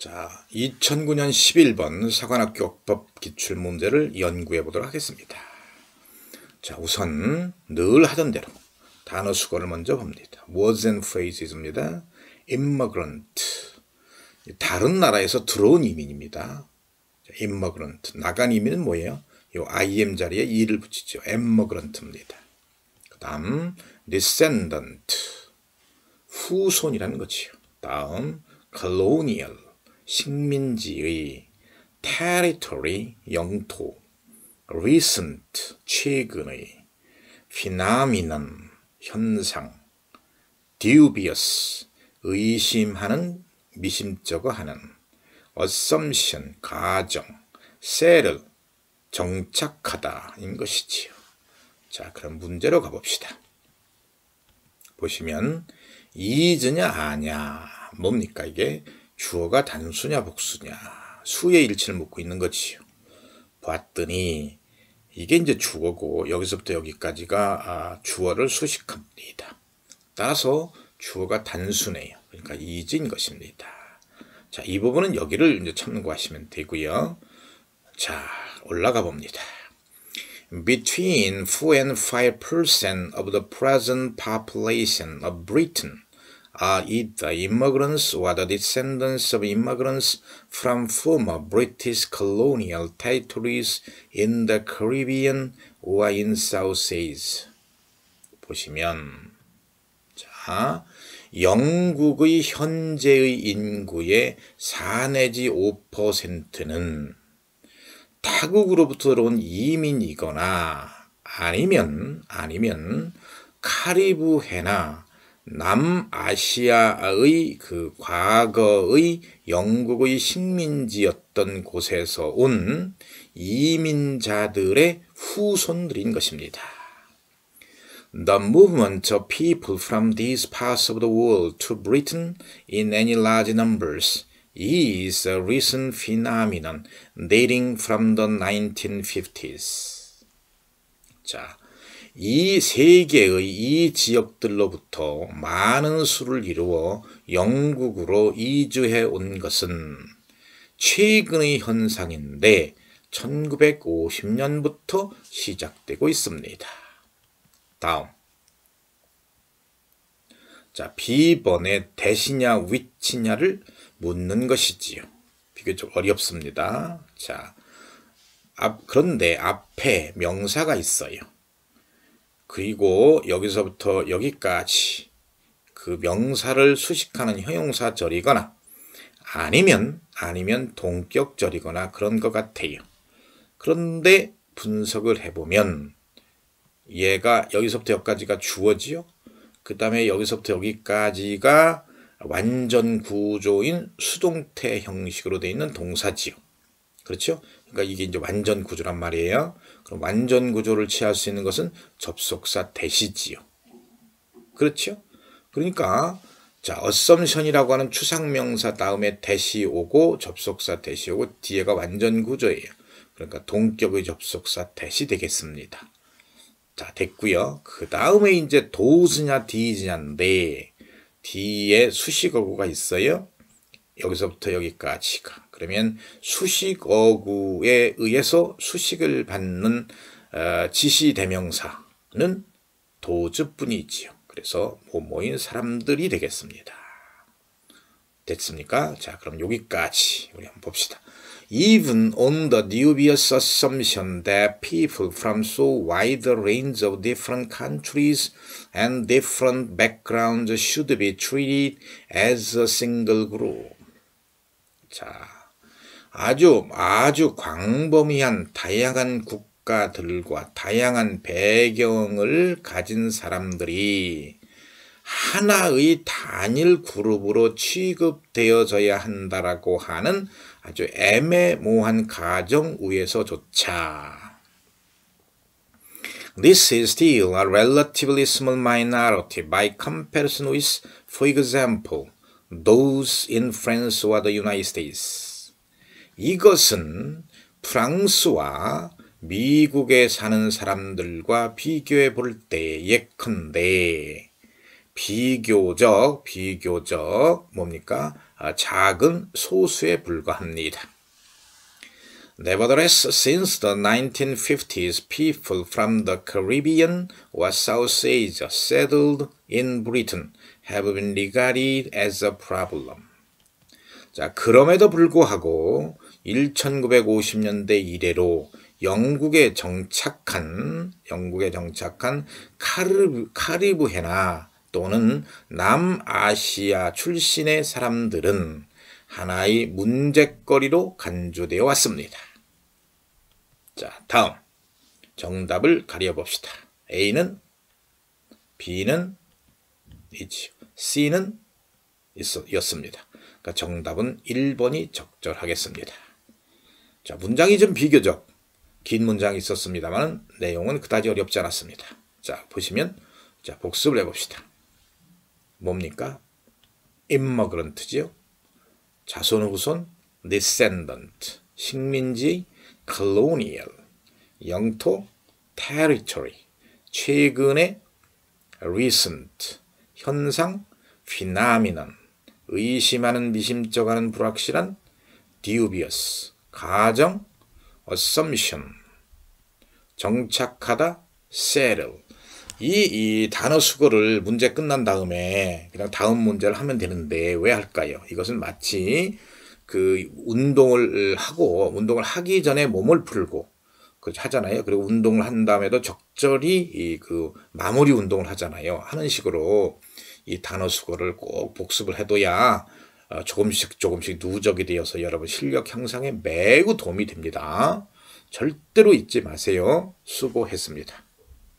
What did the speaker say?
자, 2009년 11번 사관학교법 기출문제를 연구해 보도록 하겠습니다. 자, 우선 늘 하던 대로 단어 수거를 먼저 봅니다. words and phrases입니다. immigrant. 다른 나라에서 들어온 이민입니다. immigrant. 나간 이민은 뭐예요? 요 im 자리에 e를 붙이죠. immigrant입니다. 그 다음 descendant. 후손이라는 거지요. 다음 colonial. 식민지의 territory 영토 recent 최근의 phenomenon 현상 dubious 의심하는 미심쩍어 하는 assumption 가정 settle 정착하다인 것이지요. 자, 그럼 문제로 가봅시다. 보시면 이즈냐 아냐 뭡니까 이게 주어가 단수냐 복수냐 수의 일치를 묻고 있는 거지요. 봤더니 이게 이제 주어고 여기서부터 여기까지가 아, 주어를 수식합니다. 따라서 주어가 단수네요. 그러니까 이진 것입니다. 자, 이 부분은 여기를 이제 참고하시면 되고요. 자, 올라가 봅니다. Between 4 and 5% of the present population of Britain are either immigrants or the descendants of immigrants from former British colonial territories in the Caribbean or in South Seas. 보시면 자 영국의 현재의 인구의 4 내지 5%는 타국으로부터 들어온 이민이거나 아니면 아니면 카리브해나 남아시아의 그 과거의 영국의 식민지였던 곳에서 온 이민자들의 후손들인 것입니다. The movement of people from these parts of the world to Britain in any large numbers is a recent phenomenon dating from the 1950s. 자, 이 세계의 이 지역들로부터 많은 수를 이루어 영국으로 이주해 온 것은 최근의 현상인데 1950년부터 시작되고 있습니다. 다음. 자, B번의 대시냐 위치냐를 묻는 것이지요. 비교적 어렵습니다. 자, 앞, 그런데 앞에 명사가 있어요. 그리고 여기서부터 여기까지 그 명사를 수식하는 형용사절이거나 아니면 아니면 동격절이거나 그런 것 같아요. 그런데 분석을 해보면 얘가 여기서부터 여기까지가 주어지요. 그 다음에 여기서부터 여기까지가 완전 구조인 수동태 형식으로 되어 있는 동사지요. 그렇죠? 그러니까 이게 이제 완전 구조란 말이에요. 그럼 완전 구조를 취할 수 있는 것은 접속사 대시지요. 그렇죠? 그러니까 자, assumption이라고 하는 추상명사 다음에 대시 오고 접속사 대시 오고 뒤에가 완전 구조예요. 그러니까 동격의 접속사 대시 되겠습니다. 자, 됐고요. 그 다음에 이제 도즈냐 디즈냐인데 뒤에 수식어구가 있어요. 여기서부터 여기까지가. 그러면 수식어구에 의해서 수식을 받는 어, 지시대명사는 도즈뿐이지요. 그래서 모모인 사람들이 되겠습니다. 됐습니까? 자, 그럼 여기까지 우리 한번 봅시다. Even on the dubious assumption that people from so wide a range of different countries and different backgrounds should be treated as a single group. 자, 아주 아주 광범위한 다양한 국가들과 다양한 배경을 가진 사람들이 하나의 단일 그룹으로 취급되어져야 한다라고 하는 아주 애매모호한 가정 위에서조차 This is still a relatively small minority by comparison with, for example, those in France or the United States. 이것은 프랑스와 미국에 사는 사람들과 비교해 볼 때 예컨대 비교적 비교적 뭡니까? 아, 작은 소수에 불과합니다. Nevertheless, since the 1950s, people from the Caribbean or South Asia settled in Britain have been regarded as a problem. 자, 그럼에도 불구하고 1950년대 이래로 영국에 정착한 영국에 정착한 카리브, 카리브해나 또는 남아시아 출신의 사람들은 하나의 문제거리로 간주되어 왔습니다. 자, 다음 정답을 가려봅시다. A는 B는 H죠. C는 였습니다. 그러니까 정답은 1번이 적절하겠습니다. 자, 문장이 좀 비교적 긴 문장이 있었습니다만 내용은 그다지 어렵지 않았습니다. 자, 보시면 자, 복습을 해봅시다. 뭡니까? immigrant죠. 자손 후손 descendant 식민지 colonial 영토 territory 최근의 recent 현상 phenomenon 의심하는 미심쩍하는 불확실한 dubious 가정 assumption 정착하다 settle 이, 이 단어 수거를 문제 끝난 다음에 그냥 다음 문제를 하면 되는데 왜 할까요? 이것은 마치 그 운동을 하고 운동을 하기 전에 몸을 풀고 그 하잖아요. 그리고 운동을 한 다음에도 적절히 이 그 마무리 운동을 하잖아요. 하는 식으로 이 단어 수거를 꼭 복습을 해둬야 어, 조금씩 조금씩 누적이 되어서 여러분 실력 향상에 매우 도움이 됩니다. 절대로 잊지 마세요. 수고했습니다.